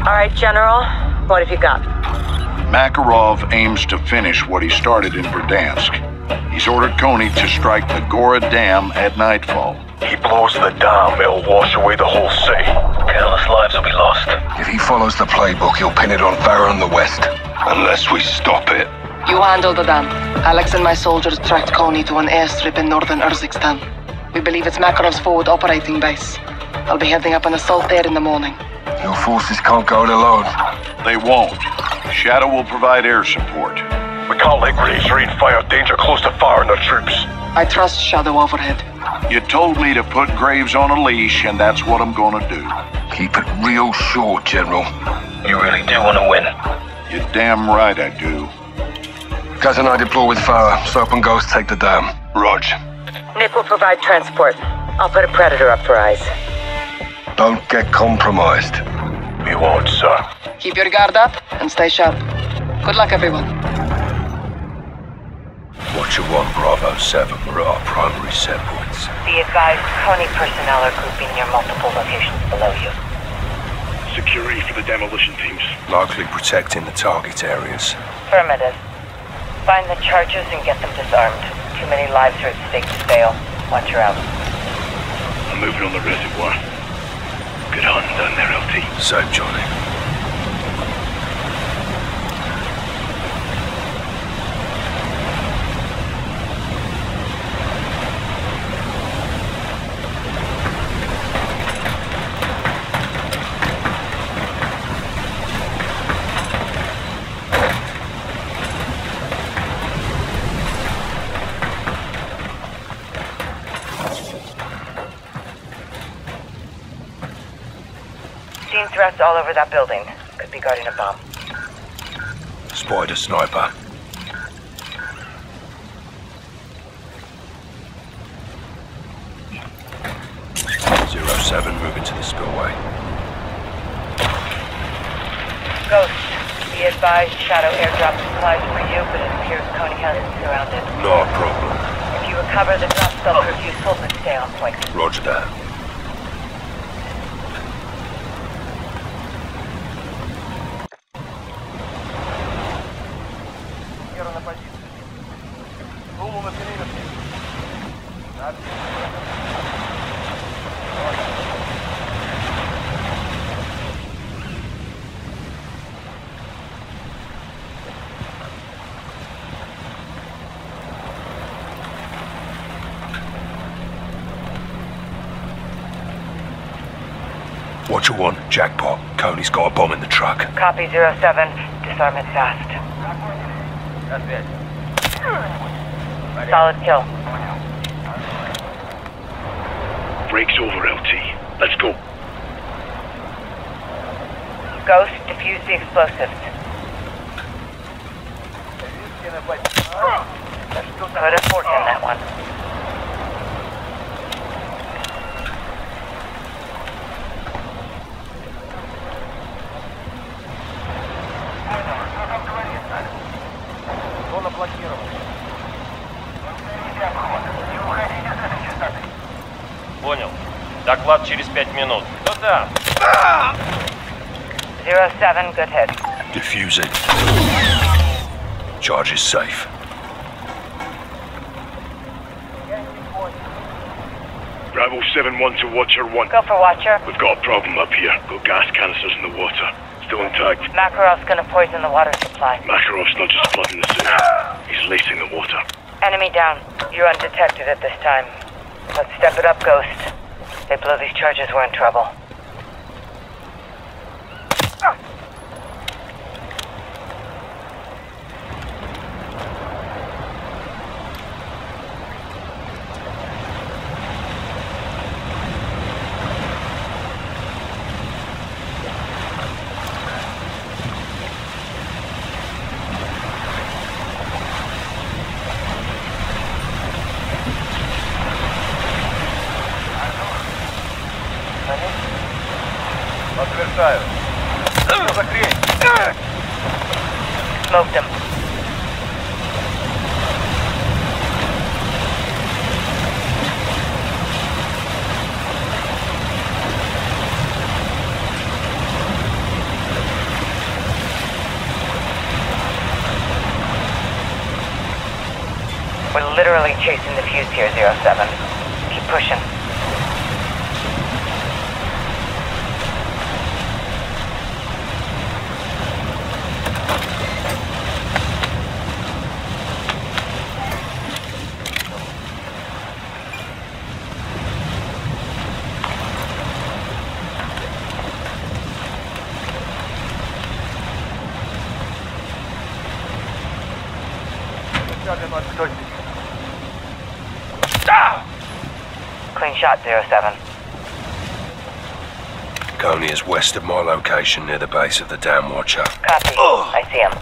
All right, General. What have you got? Makarov aims to finish what he started in Verdansk. He's ordered Konni to strike the Gora Dam at nightfall. He blows the dam, it'll wash away the whole city. Countless lives will be lost. If he follows the playbook, he'll pin it on Farah in the west. Unless we stop it. You handle the dam. Alex and my soldiers tracked Konni to an airstrip in northern Urzikstan. We believe it's Makarov's forward operating base. I'll be heading up an assault there in the morning. Your forces can't go it alone. They won't. Shadow will provide air support. We can't let Graves rain fire danger close to Farah and their troops. I trust Shadow overhead. You told me to put Graves on a leash, and that's what I'm gonna do. Keep it real short, General. You really do want to win. You're damn right I do. Gaz and I deploy with fire. Soap and Ghost take the dam. Rog. Nick will provide transport. I'll put a Predator up for eyes. Don't get compromised. We won't, sir. Keep your guard up and stay sharp. Good luck, everyone. Watcher 1, Bravo 7 are our primary set points. Be advised, Konni personnel are grouping near multiple locations below you. Security for the demolition teams. Likely protecting the target areas. Affirmative. Find the charges and get them disarmed. Too many lives are at stake to fail. Watch your out. I'm moving on the reservoir. Good hunting down there, LT. Same, Johnny. Seen all over that building. Could be guarding a bomb. Spider sniper. Zero seven moving to the spillway. Ghost, be advised, Shadow airdrop supplies for you, but it appears Konni has is surrounded. No problem. If you recover the drops, they'll prove useful, but stay on point. Roger that. Watcher 1, jackpot. Konni's got a bomb in the truck. Copy 07. Disarm it fast. Solid kill. Breaks over, LT. Let's go. Ghost, defuse the explosives. Could have in that one. Доклад через пять минут. Ну да. 07, good hit. Defuse it. Charge is safe. Bravo 7-1 to Watcher 1. Go for Watcher. We've got a problem up here. Got gas canisters in the water. Still intact. Makarov's gonna poison the water supply. Makarov's not just flooding the city. He's lacing the water. Enemy down. You're undetected at this time. Let's step it up, Ghost. They blow these charges, we're in trouble. Подтверждаю. We're literally chasing the fuse here, 07. Keep pushing. Shot, Zero 07. Konni is west of my location near the base of the Dam Watcher. Copy. I see him.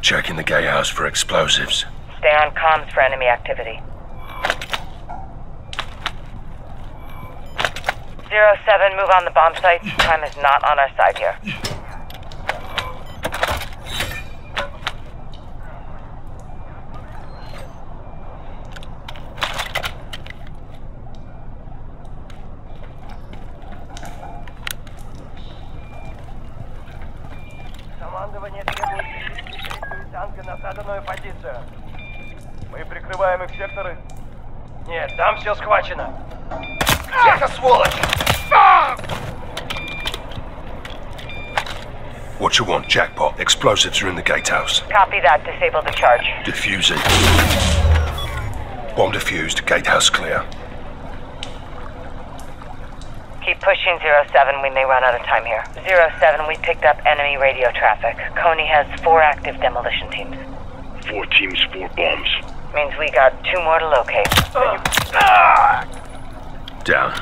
Checking the gatehouse for explosives. Stay on comms for enemy activity. Zero 07, move on the bomb site. Time is not on our side here. сектора. Мы прикрываем их секторы. Нет, там все схвачено. Тихо, сволочь! What you want, Jackpot? Explosives are in the gatehouse. Copy that. Disable the charge. Defusing. it. Bomb defused. Gatehouse clear. Keep pushing, 07. We may run out of time here. 07, we picked up enemy radio traffic. Konni has four active demolition teams. Four teams, four bombs. Means we got two more to locate. Down.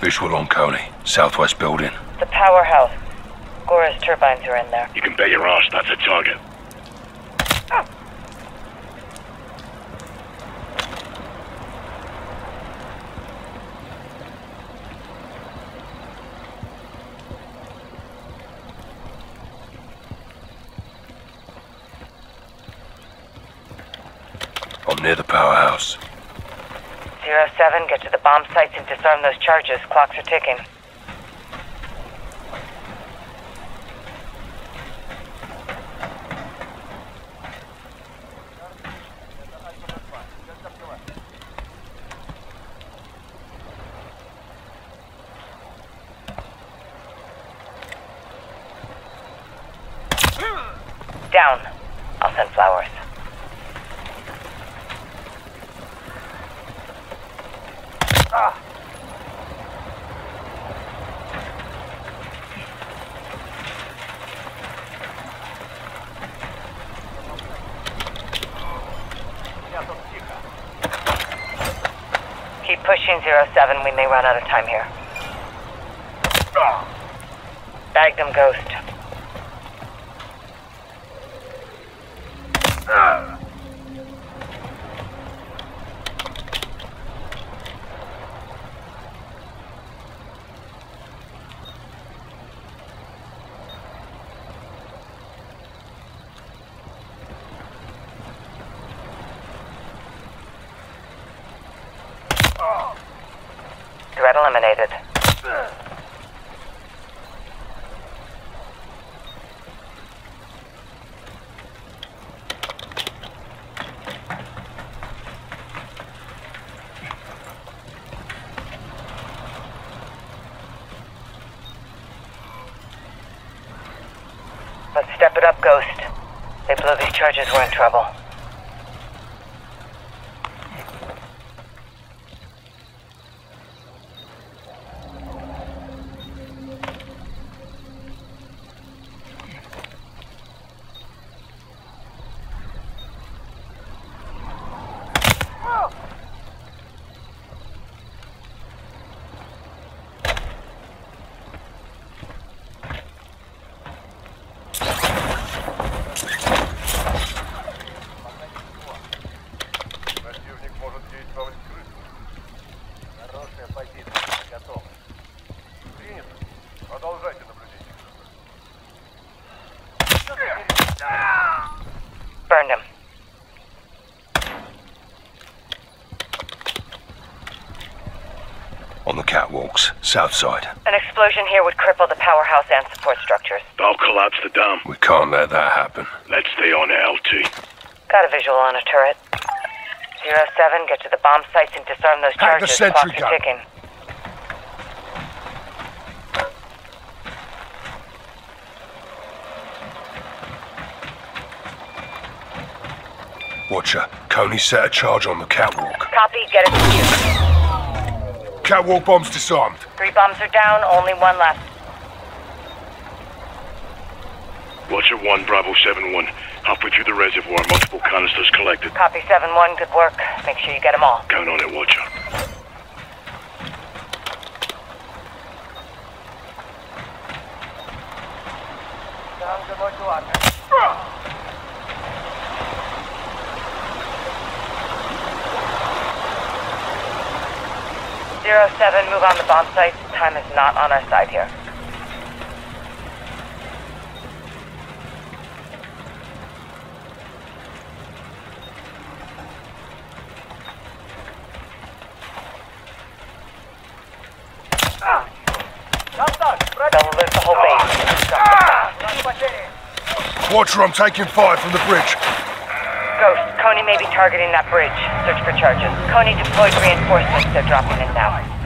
Visual on Konni. Southwest building. The powerhouse. Gora's turbines are in there. You can bet your ass that's a target. Near the powerhouse. Zero 07, get to the bomb sites and disarm those charges. Clocks are ticking. Down. I'll send flowers. Keep pushing Zero 07. We may run out of time here. Bag them, Ghost. Threat eliminated. Let's step it up, Ghost. They blow these charges, we're in trouble. South side. An explosion here would cripple the powerhouse and support structures. I'll collapse the dam. We can't let that happen. Let's stay on LT. Got a visual on a turret. Zero seven, get to the bomb sites and disarm those Hack the charges. sentry Clocks are gun. ticking. Watcher, Konni set a charge on the catwalk. Copy, get it Catwalk bombs disarmed. Three bombs are down, only one left. Watcher 1, Bravo 7-1. Halfway through the reservoir, multiple canisters collected. Copy 7-1, good work. Make sure you get them all. Count on it, Watcher. Sounds good work to Watcher. Zero-seven, move on the bomb site. Time is not on our side here. Watcher, I'm taking fire from the bridge. Ghost, Konni may be targeting that bridge. Search for charges. Konni deployed reinforcements. They're dropping in now.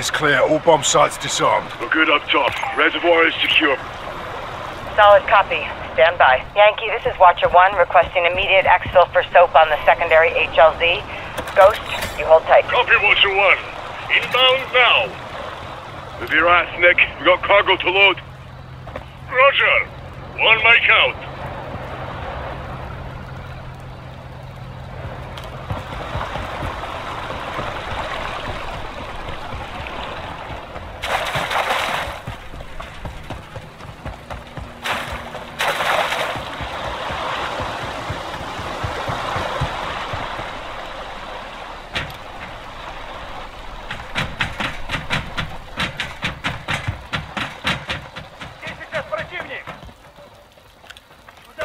is clear. All bomb sites disarmed. We're good up top. Reservoir is secure. Solid copy. Stand by. Yankee, this is Watcher 1 requesting immediate exfil for SOAP on the secondary HLZ. Ghost, you hold tight. Copy, Watcher 1. Inbound now. With your ass, Nick. We got cargo to load. Roger. One mic out.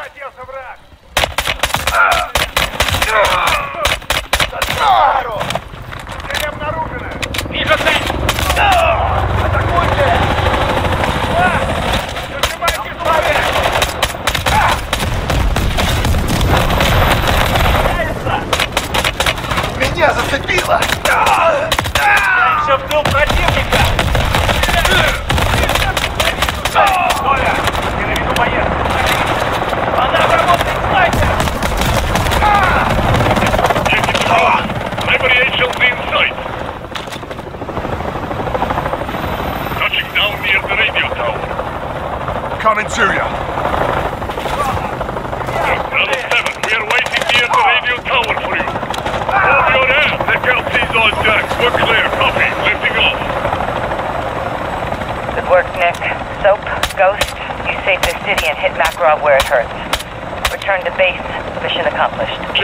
Оделся враг! Татару! Цель обнаружена! Вижу цель! Атакуйте! Зажимайте славе! Меня зацепило! Дальше в дом противника! Oh! Another accomplished. Check.